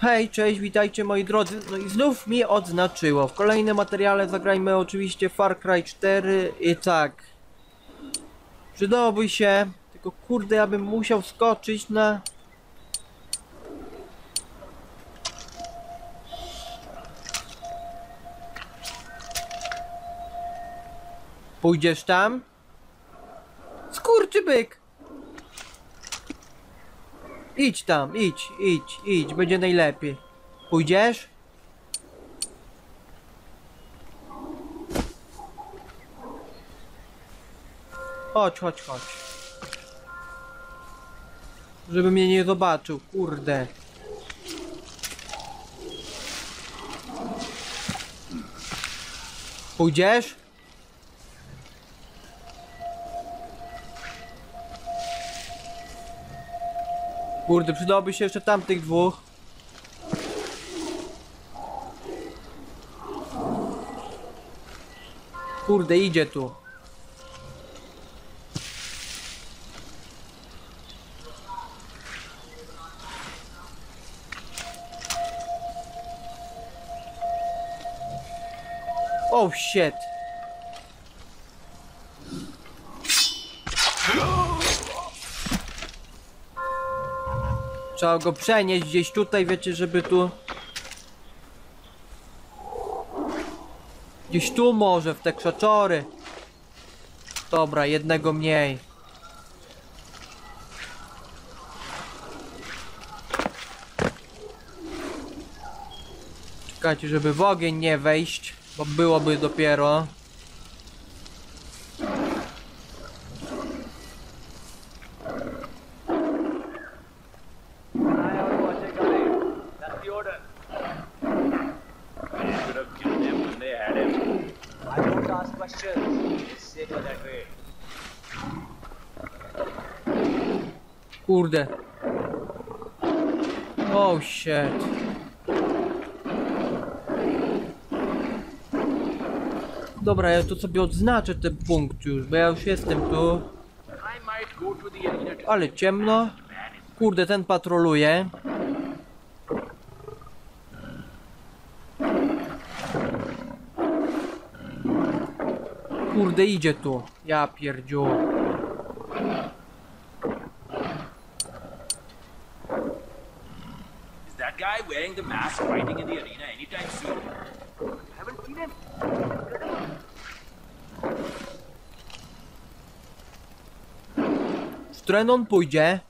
Hej, cześć, witajcie moi drodzy. No i znów mi odznaczyło. W kolejnym materiale zagrajmy oczywiście Far Cry 4 i tak. Przydałoby się, tylko kurde, ja bym musiał skoczyć na... Pójdziesz tam? Skurczybyk! Idź tam, idź, idź, idź, będzie najlepiej. Pójdziesz? Chodź, chodź, chodź. Żeby mnie nie zobaczył, kurde. Pójdziesz? Kurde, przydałoby się jeszcze tamtych dwóch. Kurde, idzie tu. Oh shit. Trzeba go przenieść gdzieś tutaj, wiecie, żeby tu... Gdzieś tu może, w te krzaczory. Dobra, jednego mniej. Czekajcie, żeby w ogień nie wejść, bo byłoby dopiero. I have to take away. That's the order. You should have killed him when they had him. I don't ask questions. It's safer that way. Kurde. Oh shit. Dobra, ja tu sobie odznaczę ten punkt już, bo ja już jestem tu. To to Ale ciemno. Kurde, ten patroluje. Kurde, idzie tu. Ja pierdziu. W którą on pójdzie?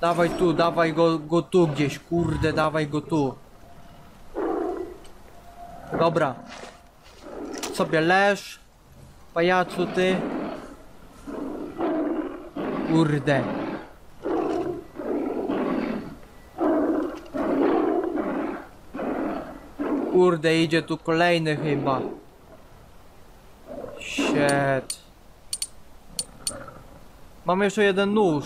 Dawaj tu, dawaj go, go tu gdzieś, kurde, dawaj go tu. Dobra. Sobie leż. Pajacu ty. Kurde. Kurde, idzie tu kolejny chyba. Shit. Mam jeszcze jeden nóż.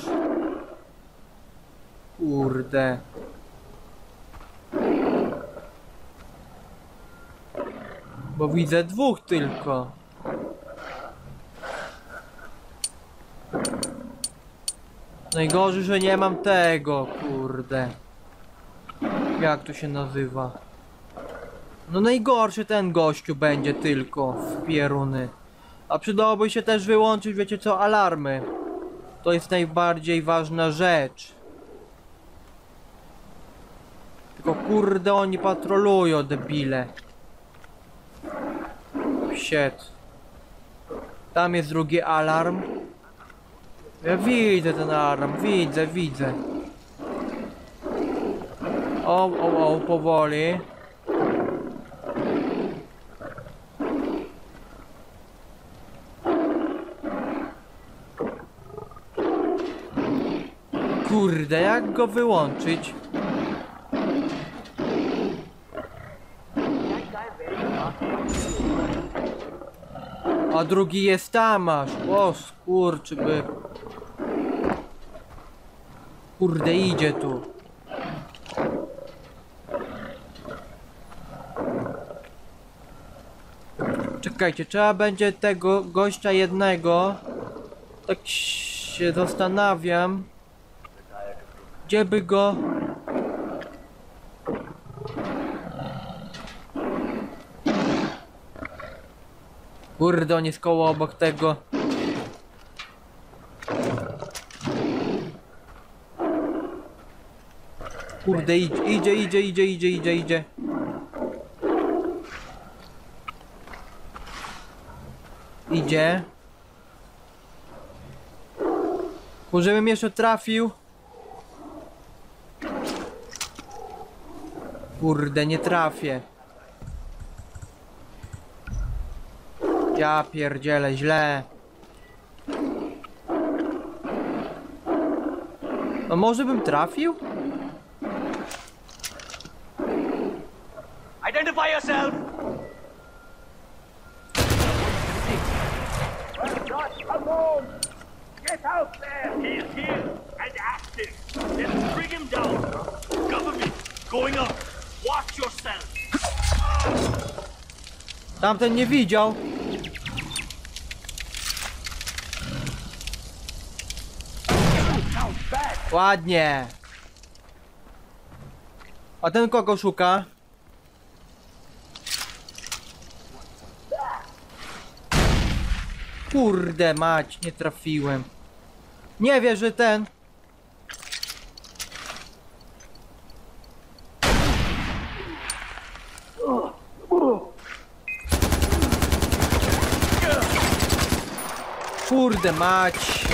Kurde. Bo widzę dwóch tylko. Najgorzej, że nie mam tego, kurde. Jak to się nazywa? No najgorszy ten gościu będzie tylko w pieruny. A przydałoby się też wyłączyć, wiecie co, alarmy. To jest najbardziej ważna rzecz. Tylko kurde oni patrolują, debile. Shit. Tam jest drugi alarm. Ja widzę ten alarm, widzę, widzę. O, o, o, powoli. Kurde, jak go wyłączyć? A drugi jest tam aż. O skurczyby. Kurde, idzie tu. Czekajcie, trzeba będzie tego gościa jednego. Tak się zastanawiam. Gdzie by go... Kurde, on jest koło obok tego. Kurde, idzie, idzie, idzie, idzie, idzie, idzie, idzie. Żebym jeszcze trafił. Kurde, nie trafię. Ja pierdzielę, źle. No może bym trafił? Identify yourself! Get out there! He's here and active. Bring him down. Government going up. Watch yourself. Tamten nie widział. Ładnie. A ten kogo szuka? Kurde mać, nie trafiłem. Nie wie, że ten. Kurde mać.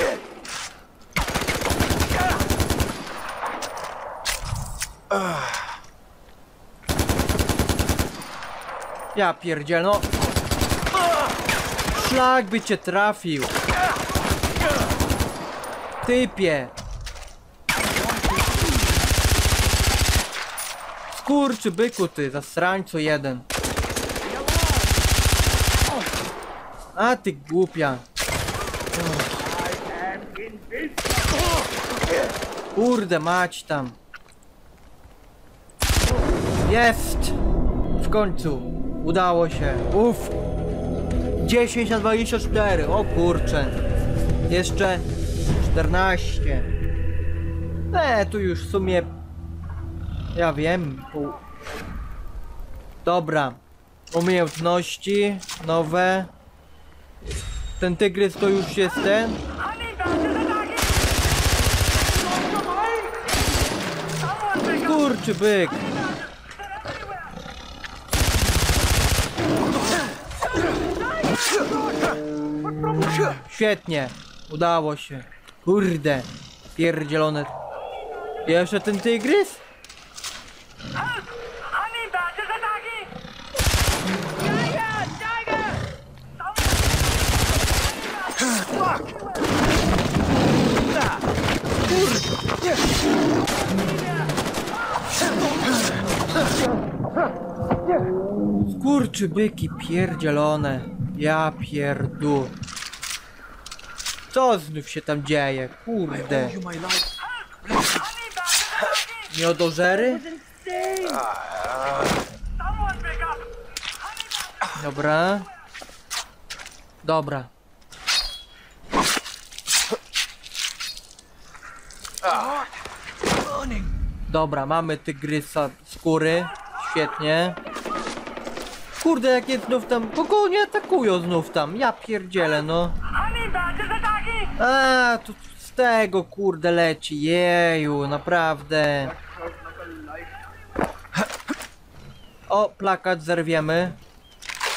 Ja pierdziel, no. Szlak by cię trafił. Typie. Skurczy byku ty, zasrańcu jeden. A ty głupia. Kurde mać tam. Jest! W końcu. Udało się. Uff. 10 na 24. O kurcze. Jeszcze 14. E, tu już w sumie... Ja wiem. pół- Dobra. Umiejętności nowe. Ten tygrys to już jest ten. Kurczy byk. Świetnie. Udało się. Kurde. Pierdzielone. Jeszcze ten tygrys? Honey badgers attacking! Tiger! Tiger! Kurczy byki pierdzielone. Ja pierdu. Co znów się tam dzieje? Kurde. Miodożery? Dobra. Dobra. Dobra, mamy tygrysa skóry. Świetnie. Kurde, jakie znów tam... Kogo oni atakują znów tam? Ja pierdzielę, no. A, tu z tego kurde leci. Jeju, naprawdę. O, plakat zerwiemy.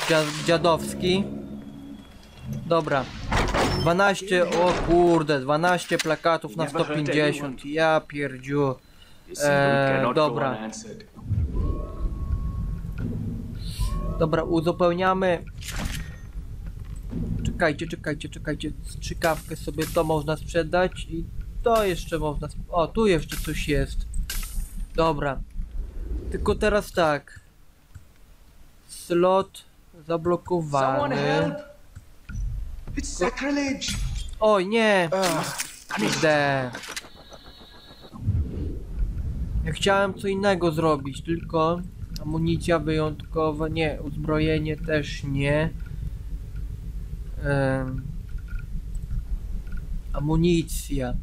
Dzia dziadowski. Dobra. 12, o kurde, 12 plakatów na 150. Ja pierdziu. Eee, dobra. Dobra, uzupełniamy. Czekajcie, czekajcie, czekajcie. Strzykawkę sobie to można sprzedać i to jeszcze można. O, tu jeszcze coś jest. Dobra. Tylko teraz tak. Slot zablokowany. Oj, nie. Idę. Ja chciałem co innego zrobić, tylko amunicja wyjątkowa, nie, uzbrojenie też nie. Em, amunicja.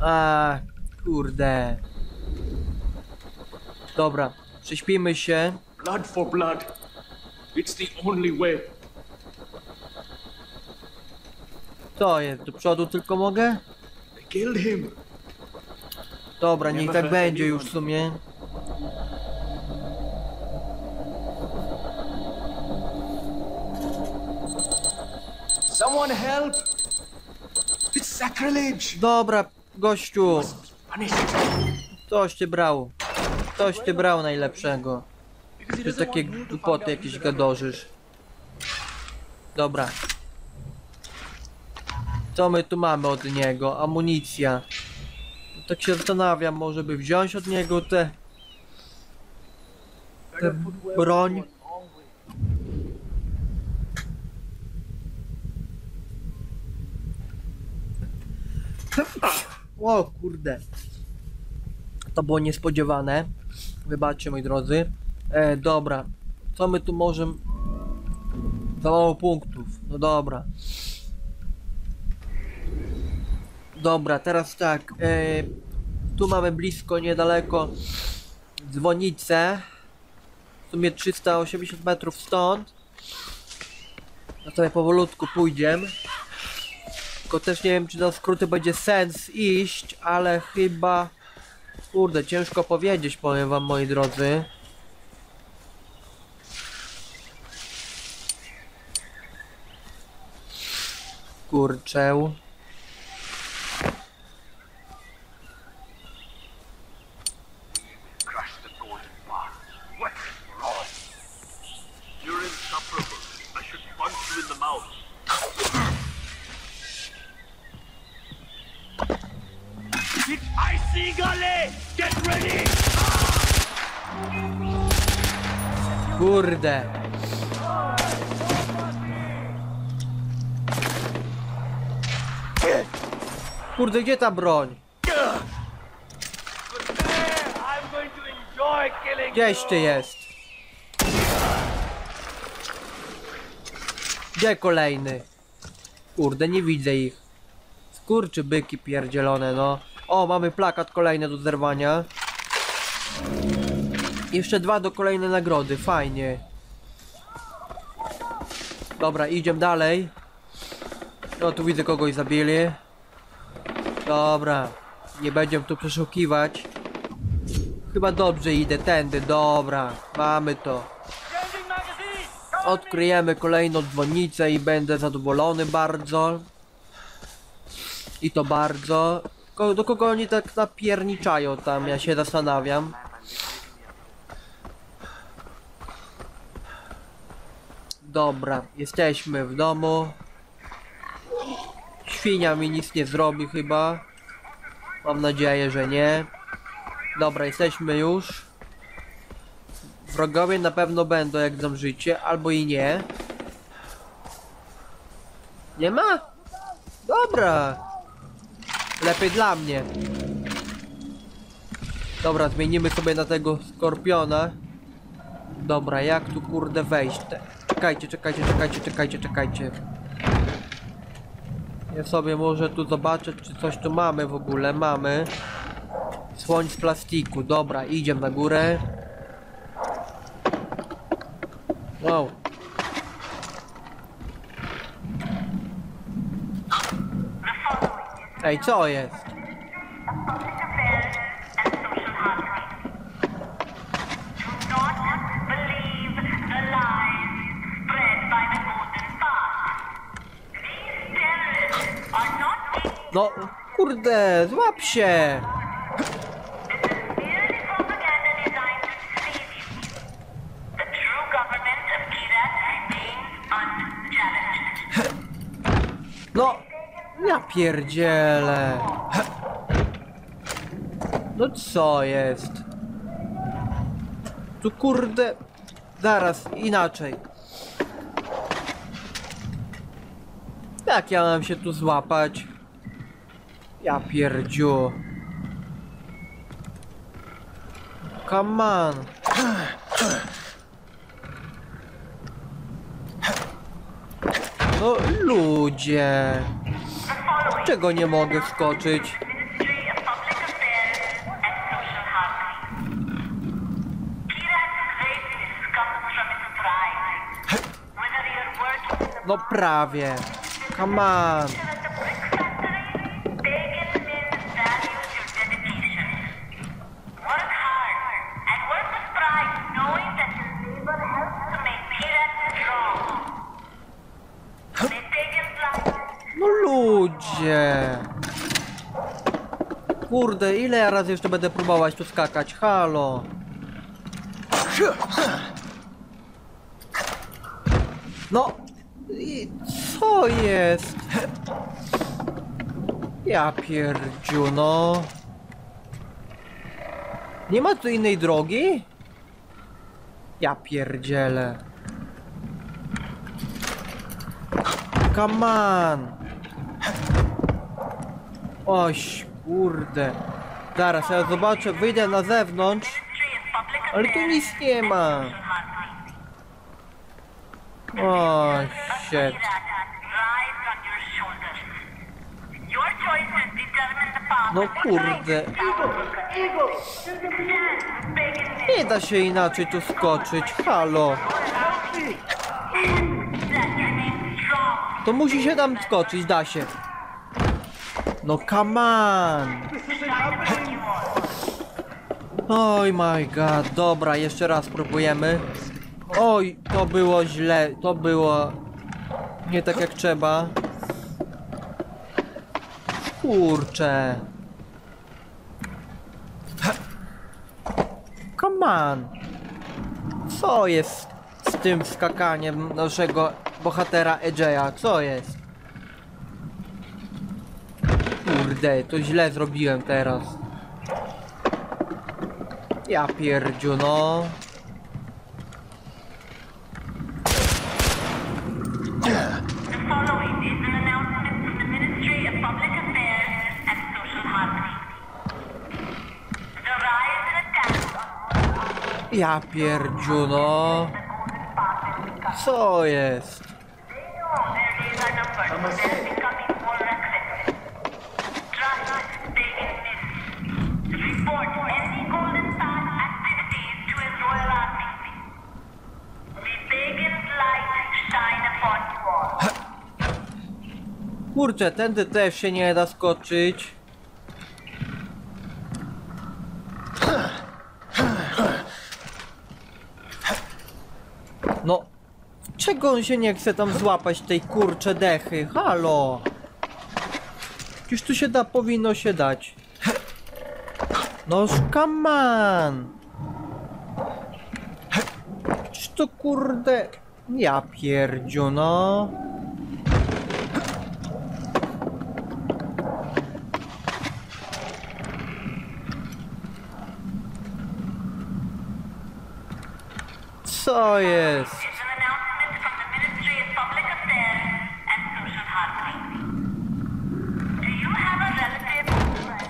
A, kurde. Dobra, prześpimy się. Blood for blood. It's the only way. To jest, do przodu tylko mogę? They killed him. Dobra, niech tak będzie już w sumie. Someone help! It's sacrilege! Dobra, gościu, coś ty brał. Coś ty brał najlepszego. Ty takie głupoty jakieś gadorzysz. Dobra. Co my tu mamy od niego? Amunicja. No Tak się zastanawiam, może by wziąć od niego tę tę broń. O kurde. To było niespodziewane. Wybaczcie moi drodzy. E, dobra. Co my tu możemy... Za mało punktów. No dobra. Dobra, teraz tak. E, tu mamy blisko, niedaleko dzwonicę. W sumie 380 metrów stąd. No sobie powolutku pójdziemy. Tylko też nie wiem, czy na skróty będzie sens iść, ale chyba... Kurde, ciężko powiedzieć, powiem wam, moi drodzy. Kurczę. Kurde. Kurde, gdzie ta broń? Gdzieś ty jest? Gdzie kolejny? Kurde, nie widzę ich. Skurczy byki pierdzielone, no. O, mamy plakat kolejny do zerwania. Jeszcze dwa do kolejnej nagrody, fajnie. Dobra, idziemy dalej. No, tu widzę kogoś zabili. Dobra, nie będziemy tu przeszukiwać. Chyba dobrze idę tędy, dobra, mamy to. Odkryjemy kolejną dzwonnicę i będę zadowolony bardzo. I to bardzo. Do kogo oni tak napierniczają tam, ja się zastanawiam. Dobra, jesteśmy w domu. Świnia mi nic nie zrobi chyba. Mam nadzieję, że nie. Dobra, jesteśmy już. Wrogowie na pewno będą jak dam życie, albo i nie. Nie ma? Dobra. Lepiej dla mnie. Dobra, zmienimy sobie na tego skorpiona. Dobra, jak tu kurde wejść? Czekajcie, czekajcie, czekajcie, czekajcie, czekajcie. Ja sobie może tu zobaczę, czy coś tu mamy w ogóle. Mamy. Słoń z plastiku. Dobra, idziemy na górę. Wow. Ej, co jest? No, kurde, złap się! Ja pierdzielę. No co jest? Tu kurde... Zaraz, inaczej. Jak ja mam się tu złapać? Ja pierdziu. Come on. No ludzie. Czego nie mogę wskoczyć? Ministry of Public Affairs ludzie. Kurde, ile ja razy jeszcze będę próbować tu skakać? Halo. No. I co jest? Ja pierdziu, no. Nie ma tu innej drogi? Ja pierdzielę. Come on. Oś, kurde. Zaraz, ja zobaczę, wyjdę na zewnątrz, ale tu nic nie ma. O, shit. No kurde, nie da się inaczej tu skoczyć, halo. To musi się tam skoczyć, da się. No come on. Oj my god, dobra, jeszcze raz próbujemy. Oj, to było źle, to było nie tak jak trzeba. Kurczę. Come on. Co jest z tym skakaniem naszego bohatera Edge'a? Co jest? Kurde, to źle zrobiłem teraz. Ja pierdziu, no. Ja pierdziu, no. Co jest? Kurczę, tędy też się nie da skoczyć. No, czego on się nie chce tam złapać tej kurcze dechy? Halo! Przecież tu się da, powinno się dać. No, come on! Przecież to kurde... Ja pierdziu, no. Co jest? It's an announcement from the Ministry of Public Affairs and Social Harmony. Do you have a relative?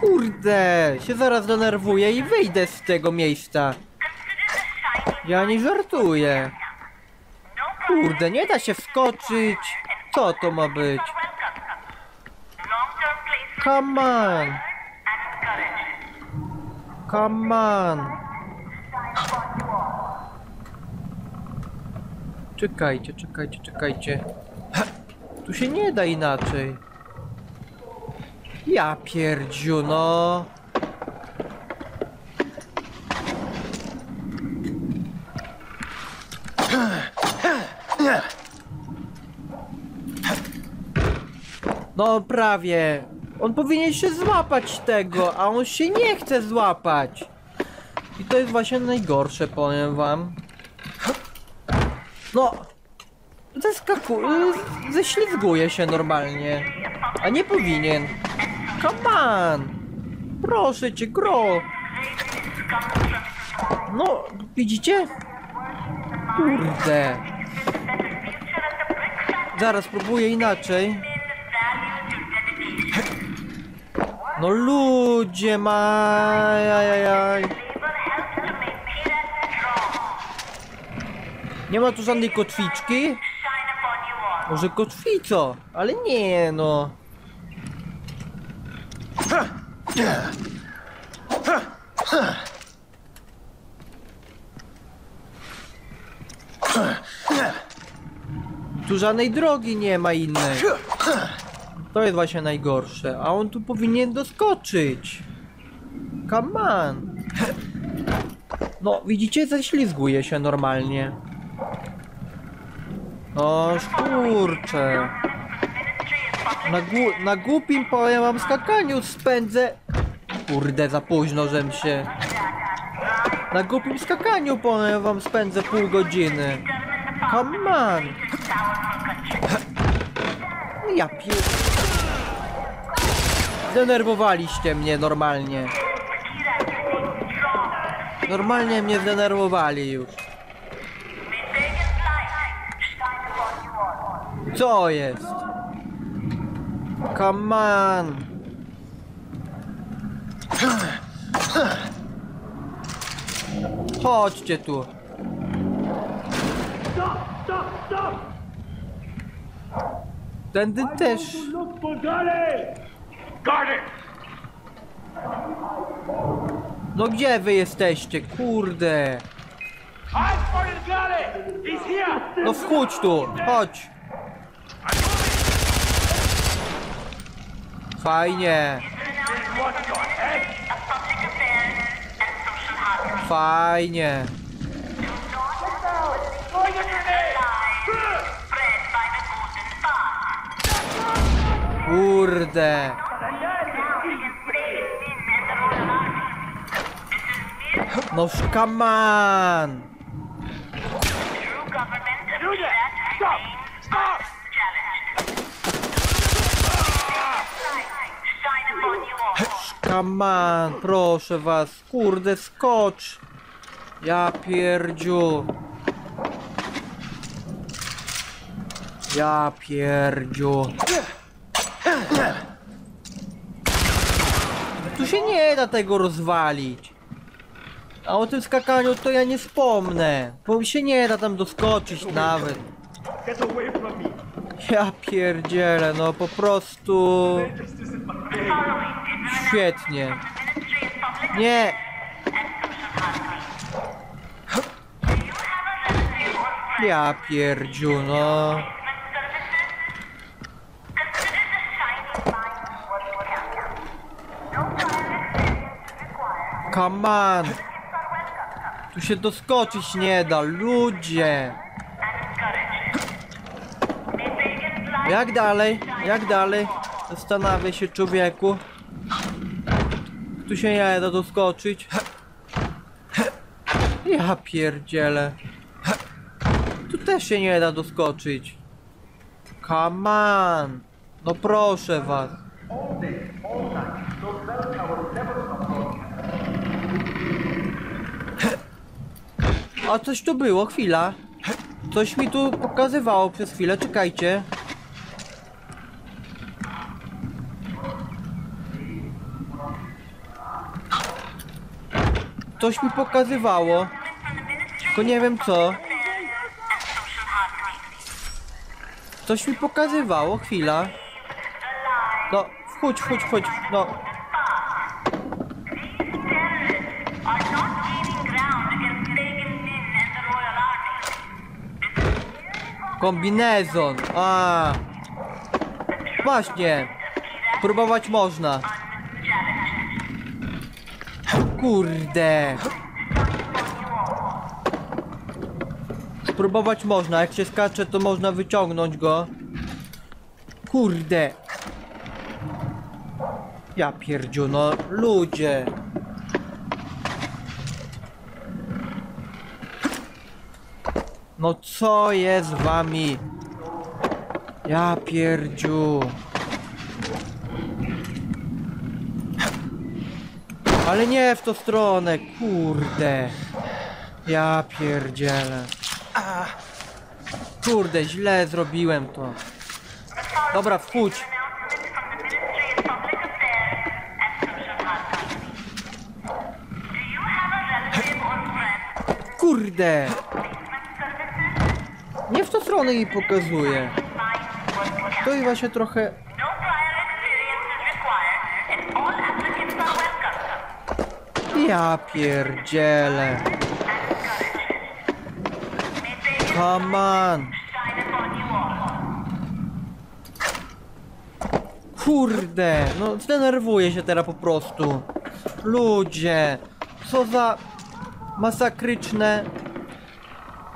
Kurde, się zaraz denerwuję i wyjdę z tego miejsca. Ja nie żartuję. no Kurde, nie da się wskoczyć. Co to ma być? Come on, come on. Czekajcie, czekajcie, czekajcie. Tu się nie da inaczej. Ja pierdziu, no. No prawie. On powinien się złapać tego, a on się nie chce złapać. I to jest właśnie najgorsze, powiem wam. No. Zeskaku... y, Ześlizguje się normalnie. A nie powinien. Come on. Proszę cię, gro. No, widzicie? Kurde. Zaraz próbuję inaczej. No ludzie ma... Nie ma tu żadnej kotwiczki? Może kotwico? Ale nie no. Tu żadnej drogi nie ma innej. To jest właśnie najgorsze. A on tu powinien doskoczyć. Come on. No, widzicie, ześlizguje się normalnie. No, kurczę. Na, gu- na głupim powiem skakaniu spędzę. Kurde, za późno, żem się. Na głupim skakaniu powiem wam spędzę pół godziny. Come on. Ja pier... Zdenerwowaliście mnie normalnie. Normalnie mnie zdenerwowali już. Co jest? Come on. Chodźcie tu. Stop! Stop! Stop! Tędy też. No gdzie wy jesteście? Kurde. No wchódź tu. Chodź. Fajnie. What's your head? Public affairs and social harmony. Fajnie. Throwing a grenade! Spread by the golden path. Kurde. No come on. Come on, proszę was. Kurde, skocz. Ja pierdziu. Ja pierdziu. Tu się nie da tego rozwalić. A o tym skakaniu to ja nie wspomnę. Bo się nie da tam doskoczyć nawet. Ja pierdzielę, no po prostu... Świetnie. Nie! Ja pierdziu, no. Come on. Tu się doskoczyć nie da, ludzie. Jak dalej? Jak dalej? Zastanawia się człowieku. Tu się nie da doskoczyć. Ja pierdzielę. Tu też się nie da doskoczyć. Come on. No proszę was. A coś tu było, chwila. Coś mi tu pokazywało przez chwilę, czekajcie. Coś mi pokazywało. Tylko nie wiem co. Coś mi pokazywało, chwila. No, wchodź, wchodź, wchodź, no. Kombinezon, a. Właśnie. Próbować można. Kurde. Spróbować można, jak się skacze to można wyciągnąć go. Kurde. Ja pierdziu, no ludzie. No co jest z wami? Ja pierdziu. Ale nie w tą stronę, kurde. Ja pierdzielę. Kurde, źle zrobiłem to. Dobra, wchódź. Kurde! Nie w tą stronę jej pokazuje. To i właśnie trochę Ja pierdzielę. Come on. Kurde, no zdenerwuję się teraz po prostu. Ludzie, co za masakryczne.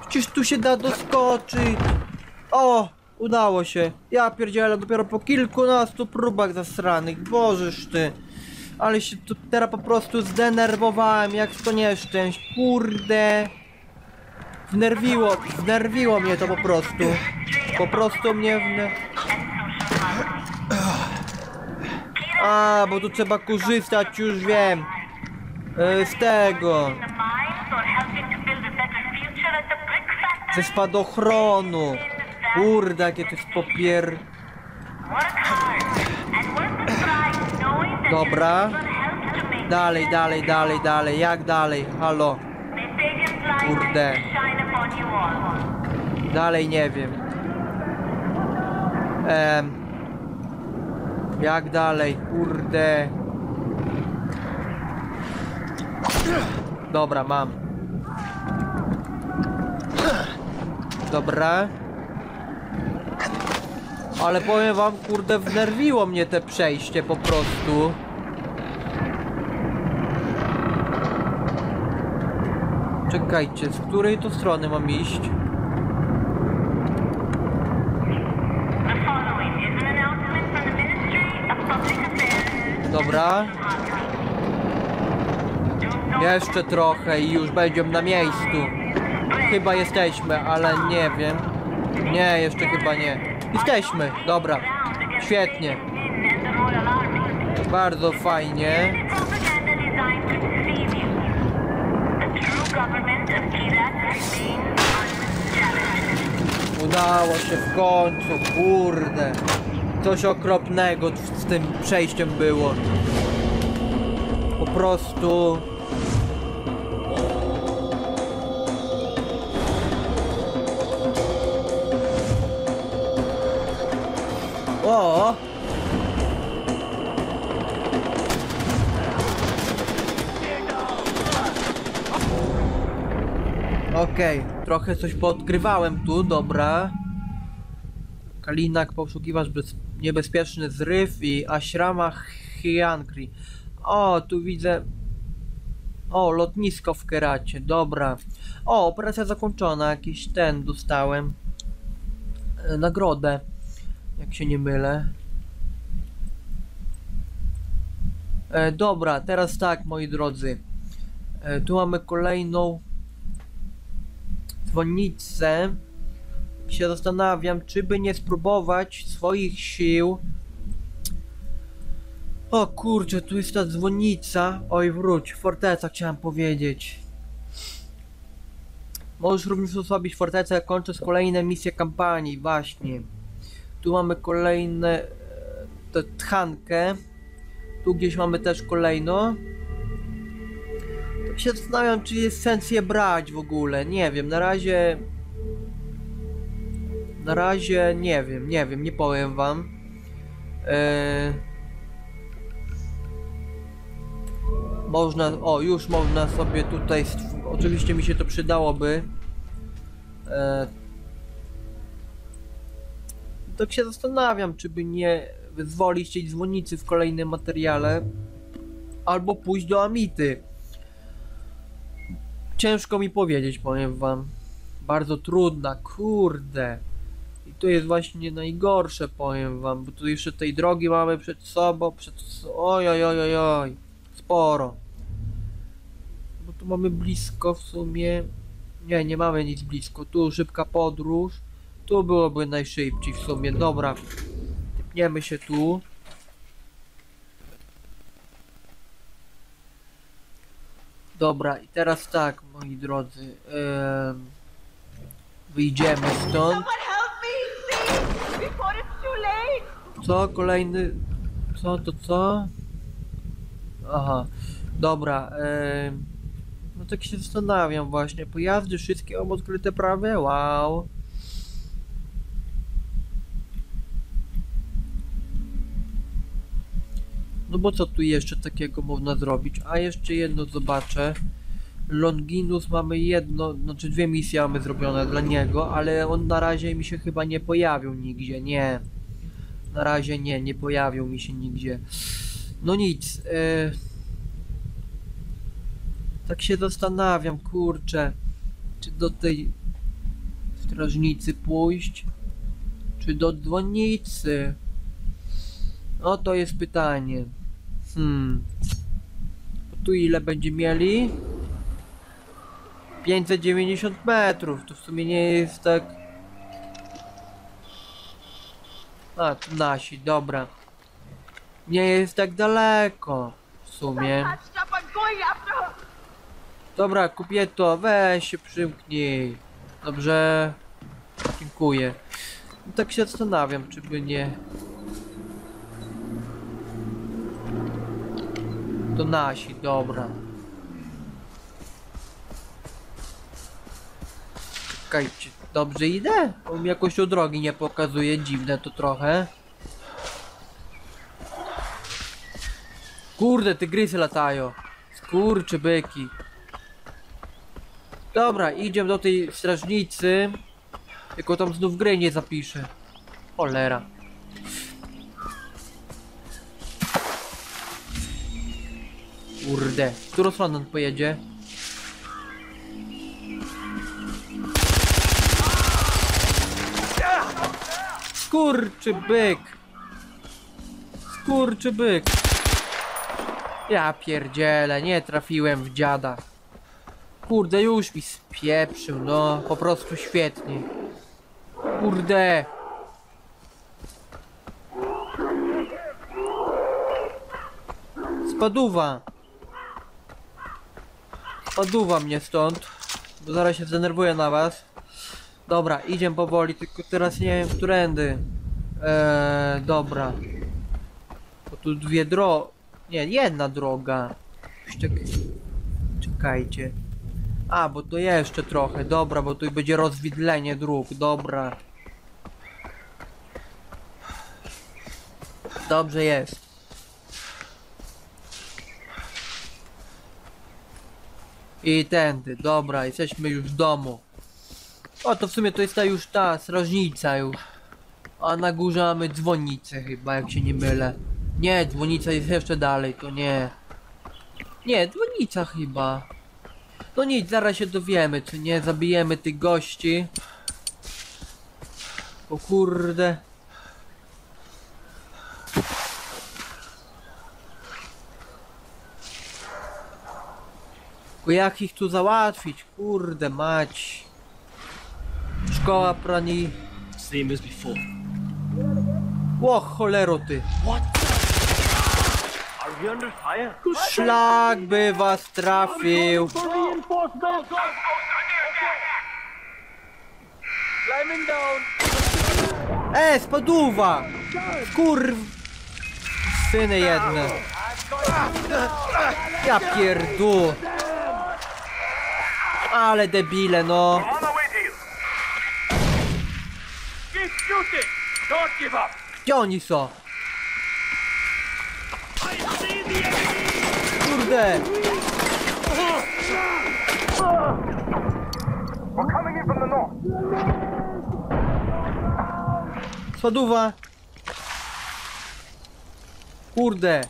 Przecież tu się da doskoczyć. O, udało się. Ja pierdzielę dopiero po kilkunastu próbach zasranych. Bożeż ty. Ale się tu teraz po prostu zdenerwowałem, jak to nieszczęść. Kurde. Wnerwiło, wnerwiło mnie to po prostu. Po prostu mnie wner... A, bo tu trzeba korzystać, już wiem. E, z tego. Ze spadochronu. Kurde, jakie to jest popier... Dobra. Dalej, dalej, dalej, dalej. Jak dalej? Halo. Kurde. Dalej nie wiem. Em. Jak dalej? Kurde. Dobra, mam. Dobra. Ale powiem wam, kurde, wnerwiło mnie te przejście po prostu. Czekajcie, z której to strony mam iść? Dobra. Jeszcze trochę i już będziemy na miejscu. Chyba jesteśmy, ale nie wiem. Nie, jeszcze chyba nie. Jesteśmy, dobra. Świetnie. Bardzo fajnie. Udało się w końcu, kurde. Coś okropnego z tym przejściem było. Po prostu. O! Okej, trochę coś poodkrywałem tu, dobra. Kalinak, poszukiwasz bez, niebezpieczny zryw i Ashrama Hyankri. O, tu widzę... O, lotnisko w Keracie, dobra. O, operacja zakończona, jakiś ten dostałem. E, nagrodę, jak się nie mylę. E, dobra, teraz tak, moi drodzy. E, tu mamy kolejną dzwonnicę się zastanawiam, czy by nie spróbować swoich sił. O kurczę, tu jest ta dzwonnica. Oj, wróć, forteca chciałem powiedzieć. Możesz również osłabić fortecę, kończąc kolejne misje kampanii, właśnie. Tu mamy kolejne... e, tę tchankę. Tu gdzieś mamy też kolejno. Tak się zastanawiam, czy jest sens je brać w ogóle. Nie wiem, na razie... Na razie nie wiem, nie wiem, nie powiem wam. Eee... Można, o już można sobie tutaj, oczywiście mi się to przydałoby. Eee... Tak się zastanawiam, czy by nie wyzwolić tej dzwonnicy w kolejnym materiale. Albo pójść do Amity. Ciężko mi powiedzieć, powiem wam. Bardzo trudna, kurde. I to jest właśnie najgorsze, powiem wam, bo tu jeszcze tej drogi mamy przed sobą, przed... Oj, oj, oj, oj, oj. Sporo. Bo tu mamy blisko w sumie... Nie, nie mamy nic blisko. Tu szybka podróż. Tu byłoby najszybciej w sumie. Dobra. Typniemy się tu. Dobra, i teraz tak, moi drodzy. em, wyjdziemy stąd. Co? Kolejny... Co? To co? Aha. Dobra. No tak się zastanawiam właśnie. Pojazdy wszystkie mam odkryte prawie? Wow. No bo co tu jeszcze takiego można zrobić? A jeszcze jedno zobaczę. Longinus mamy jedno, znaczy dwie misje mamy zrobione dla niego, ale on na razie mi się chyba nie pojawił nigdzie, nie. Na razie nie, nie pojawił mi się nigdzie. No nic, e... tak się zastanawiam, kurczę, czy do tej strażnicy pójść, czy do dzwonnicy? No to jest pytanie. Hmm. Tu ile będzie mieli? 590 metrów, to w sumie nie jest tak... A, to nasi, dobra. Nie jest tak daleko, w sumie. Dobra, kobieto, weź się przymknij. Dobrze. Dziękuję. No Tak się zastanawiam, czy by nie... To nasi, dobra. Czekajcie, dobrze idę? Bo mi jakoś o drogi nie pokazuje, dziwne to trochę. Kurde, tygrysy latają. Skurczy byki. Dobra, idziemy do tej strażnicy. Tylko tam znów gry nie zapiszę. Cholera. Kurde, w którą stronę on pojedzie? Skurczy byk! Skurczy byk! Ja pierdzielę, nie trafiłem w dziada. Kurde, już mi spieprzył, no, po prostu świetnie. Kurde. Spaduwa. Spaduwa mnie stąd, bo zaraz się zdenerwuję na was. Dobra, idziemy powoli, tylko teraz nie wiem, którędy. Eee, dobra. Bo tu dwie dro... Nie, jedna droga. Tak... Czekajcie. A, bo to jeszcze trochę, dobra, bo tu będzie rozwidlenie dróg, dobra. Dobrze jest. I tędy, dobra, jesteśmy już w domu. O, to w sumie to jest ta już ta strażnica już. A na górze mamy dzwonnicę chyba, jak się nie mylę. Nie, dzwonica jest jeszcze dalej, to nie. Nie, dzwonnica chyba. No nic, zaraz się dowiemy, czy nie zabijemy tych gości. O kurde. Tylko jak ich tu załatwić? Kurde mać. Szkoła prani. Same as before. Ło cholero ty. Szlak by was trafił. E, spaduwa! Kurw... Syny jedne. Ja pierdu. Ale debile, no. Gdzie oni są? Kurde. Spaduwa. Kurde.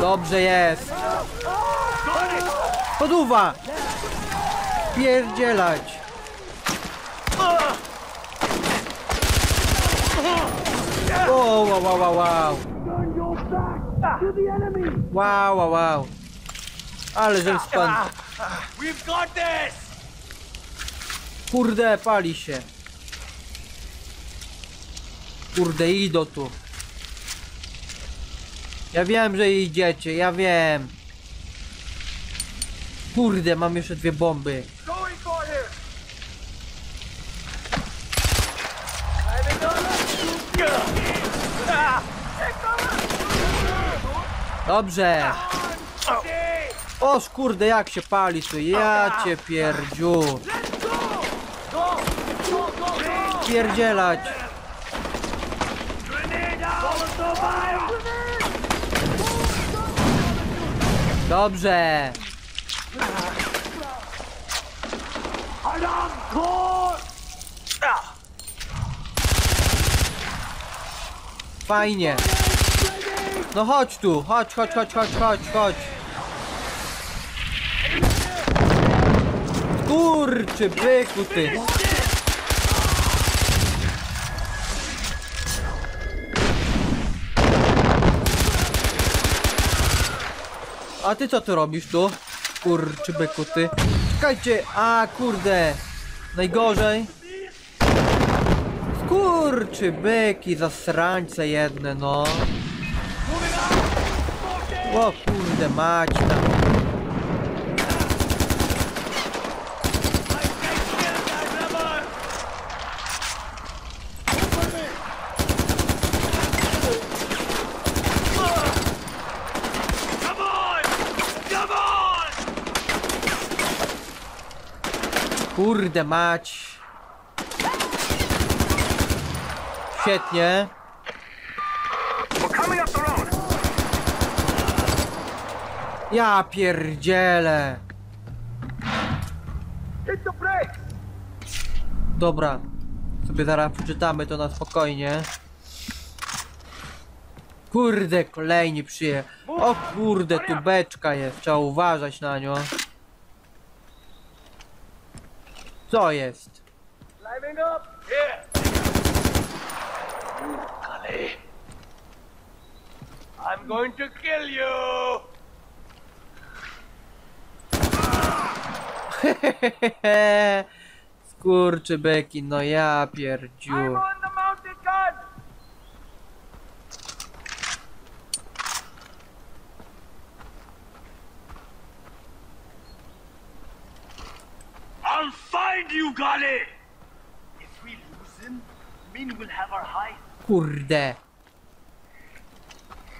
Dobrze jest. Spaduwa. Pierdzielać. Wow, wow, wow, wow, wow. Wow, wow, wow. Ale żem this. Kurde, pali się. Kurde, idą tu. Ja wiem, że idziecie, ja wiem. Kurde, mam jeszcze dwie bomby. Dobrze. O kurde, jak się pali tu. Ja cię pierdziu. Pierdzielać. Dobrze. Fajnie. No chodź tu, chodź, chodź, chodź, chodź, chodź, chodź. Kurczy, byku ty. A ty co tu robisz tu? Kurczy, byku ty. Czekajcie, a kurde. Najgorzej. Kurczy, byki, zasrańce jedne, no. O kurde, mać tam. Come on! Come on! Kurde mać. Świetnie. Ja pierdzielę. Dobra. Sobie zaraz przeczytamy to na spokojnie. Kurde, kolejni przyje. O kurde, tu beczka jest. Trzeba uważać na nią. Co jest? Climbing up. Yeah. Golly. I'm going to kill you. Skurczy beki, no ja pierdziu. I'm on the mounted gun. I'll find you. If we lose him, Min will have our hide. Kurde.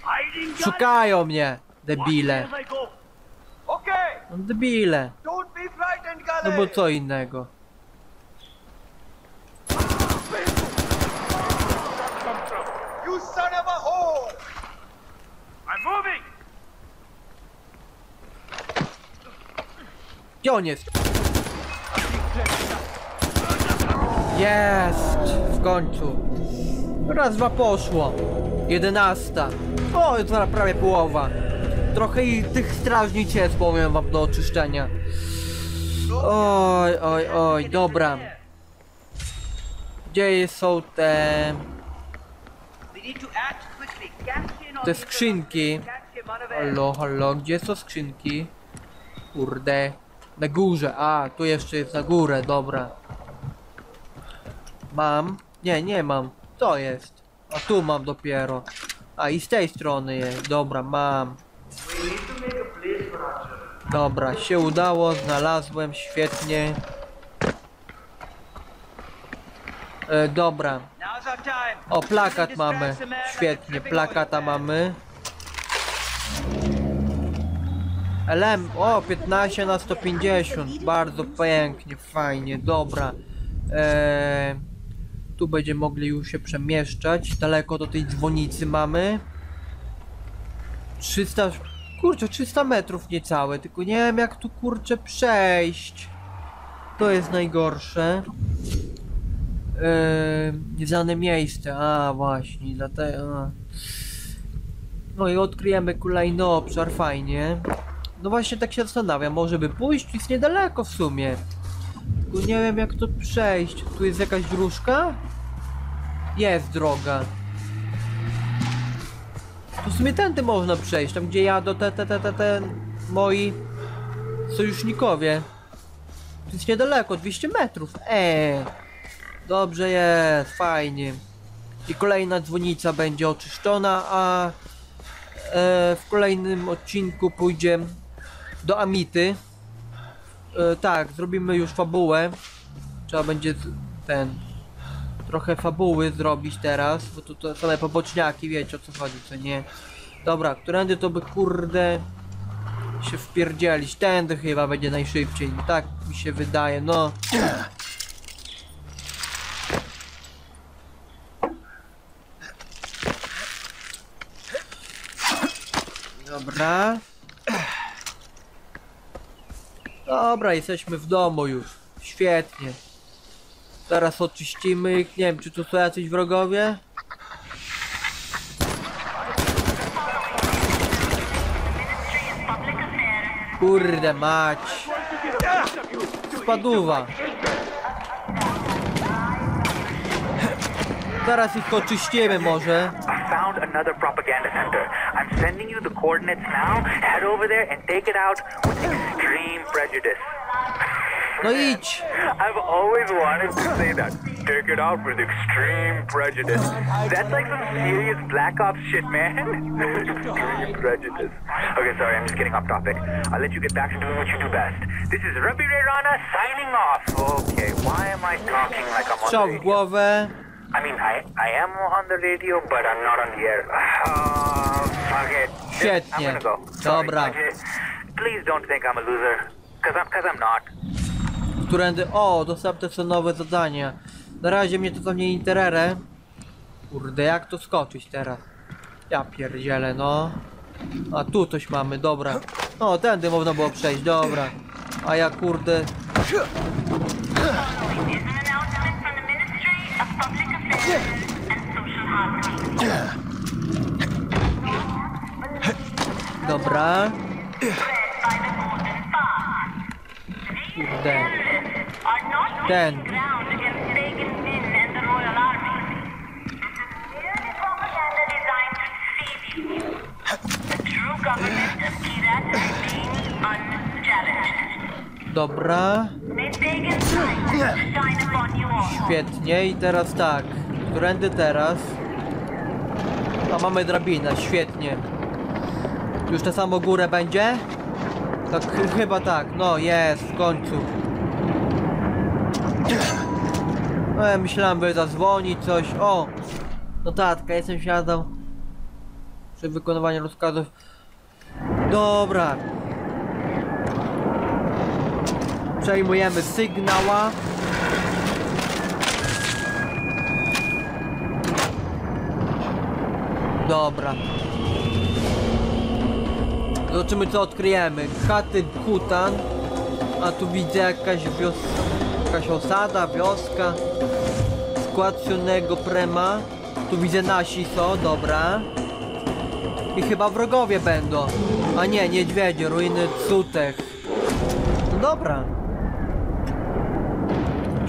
Hiding. Szukają mnie, debile. as I go. Okay. No debile. Don't be frightened. No bo co innego. You son of a whore! I'm moving! Gdzie on jest? Jest! W końcu. Raz, dwa poszło. Jedenasta. O, jest prawie połowa. Trochę i tych strażnic jest, powiem wam, do oczyszczenia. Oj, oj, oj, dobra. Gdzie są te... Te skrzynki? Halo, halo, gdzie są skrzynki? Kurde. Na górze, a, tu jeszcze jest na górę, dobra. Mam? Nie, nie mam. To jest. A tu mam dopiero. A i z tej strony jest. Dobra, mam. Dobra, się udało, znalazłem, świetnie. E, dobra. O, plakat mamy. Świetnie, plakata mamy. LM, o, 15 na 150. Bardzo pięknie, fajnie, dobra. Eee, tu będziemy mogli już się przemieszczać. Daleko do tej dzwonicy mamy. 300, kurczę, 300 metrów niecałe, tylko nie wiem jak tu kurczę przejść. To jest najgorsze. Nieznane miejsce, a właśnie, dlatego. No i odkryjemy kolejny obszar, fajnie. No właśnie tak się zastanawiam, może by pójść, jest niedaleko w sumie. Tylko nie wiem jak to przejść. Tu jest jakaś dróżka? Jest droga. To w sumie tędy można przejść, tam gdzie jadą te, te, te, te, te moi sojusznikowie. To jest niedaleko, 200 metrów. Eee. Dobrze jest, fajnie. I kolejna dzwonica będzie oczyszczona, a e, w kolejnym odcinku pójdzie do Amity. E, tak, zrobimy już fabułę. Trzeba będzie ten trochę fabuły zrobić teraz, bo tu to same poboczniaki, wiecie o co chodzi, co nie. Dobra, którędy to by kurde się wpierdzielić? Tędy chyba będzie najszybciej. Tak mi się wydaje, no. Dobra. Dobra, jesteśmy w domu już. Świetnie. Teraz oczyścimy ich. Nie wiem, czy tu są jacyś wrogowie? Kurde mać. Spaduwa. Zaraz ich oczyścimy może. Found another propaganda center. I'm sending you the coordinates now. Head over there and take extreme prejudice. No idź. I've always wanted to say that. Take it out with extreme prejudice. That's like some serious Black Ops shit, man. extreme prejudice. Okay, sorry, I'm just getting off topic. I'll let you get back to doing what you do best. This is Ray Rana signing off. Okay, why am I talking like I'm on the radio? I mean, I, I am on the radio, but I'm not on the air. Oh, fuck it. Świetnie. I'm gonna go. Sorry. Dobra. Please don't think I'm a loser. Cause I'm, cause I'm not. Którędy... O, dostępne nowe zadania. Na razie mnie to tam nie interere. Kurde, jak to skoczyć teraz? Ja pierdzielę, no. A tu coś mamy, dobra. O, tędy można było przejść, dobra. A ja kurde... Following Ten. unchallenged. Dobra. Świetnie i teraz tak. Którędy teraz? A mamy drabinę, świetnie. Już na samą górę będzie? Tak, ch- chyba tak. No jest, w końcu. No ja myślałem, by zadzwonić coś. O! Notatka, jestem świadom. Przy wykonywaniu rozkazów. Dobra. Przejmujemy sygnała. Dobra. Zobaczymy co odkryjemy. Chaty Hutan. A tu widzę jakaś wios... jakaś osada, wioska. Skład silnego prema. Tu widzę nasi są, dobra. I chyba wrogowie będą. A nie, niedźwiedzie, ruiny Cutech. No dobra.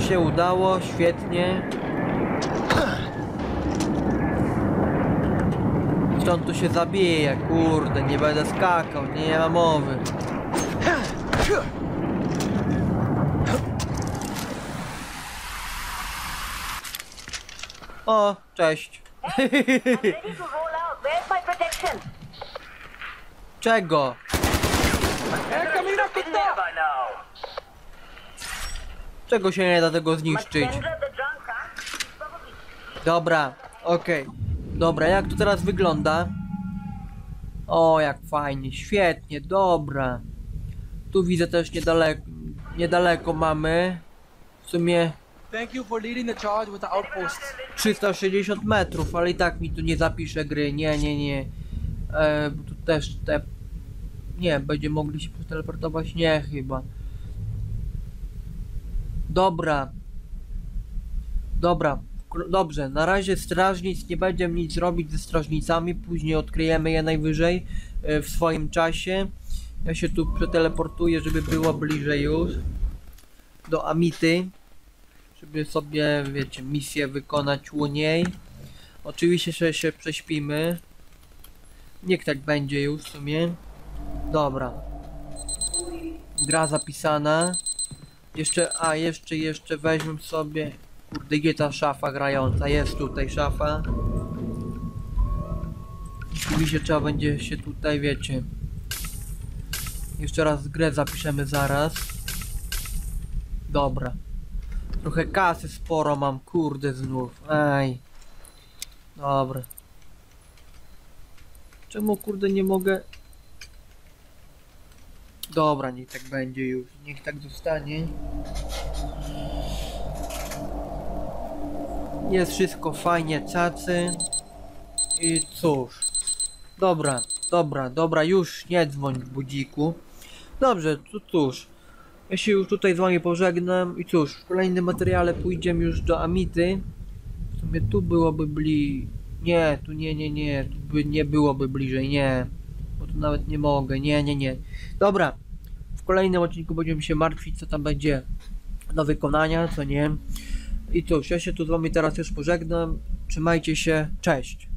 Się udało, świetnie. Stąd tu się zabije, kurde, nie będę skakał, nie ma mowy. O, cześć. Czego? Czego się nie da tego zniszczyć? Dobra, okej. Dobra, jak to teraz wygląda? O, jak fajnie, świetnie, dobra. Tu widzę też niedaleko, niedaleko mamy. W sumie Thank you for leading the charge with the outposts. 360 metrów, ale i tak mi tu nie zapisze gry. Nie, nie, nie. E, bo tu też te. Nie, będzie mogli się przeteleportować? Nie, chyba. Dobra. Dobra. Dobrze, na razie strażnic nie będziemy nic robić ze strażnicami, później odkryjemy je najwyżej e, w swoim czasie. Ja się tu przeteleportuję, żeby było bliżej już do Amity żeby sobie, wiecie, misję wykonać u niej. Oczywiście, że się prześpimy. Niech tak będzie już w sumie. Dobra. Gra zapisana. Jeszcze, a jeszcze, jeszcze weźmy sobie. Kurde, gdzie ta szafa grająca? Jest tutaj szafa. Oczywiście trzeba będzie się tutaj, wiecie. Jeszcze raz grę zapiszemy zaraz. Dobra. Trochę kasy sporo mam, kurde znów. Ej. Dobra. Czemu kurde nie mogę? Dobra, niech tak będzie już. Niech tak zostanie. Jest wszystko fajnie, cacy. I cóż. Dobra, dobra, dobra, już nie dzwoń budziku. Dobrze, to cóż. Ja się już tutaj z wami pożegnam i cóż, w kolejnym materiale pójdziemy już do Amity. W sumie tu byłoby bli... Nie, tu nie, nie, nie, tu by nie byłoby bliżej, nie. Bo tu nawet nie mogę, nie, nie, nie. Dobra, w kolejnym odcinku będziemy się martwić, co tam będzie do wykonania, co nie. I cóż, ja się tu z wami teraz już pożegnam. Trzymajcie się, cześć.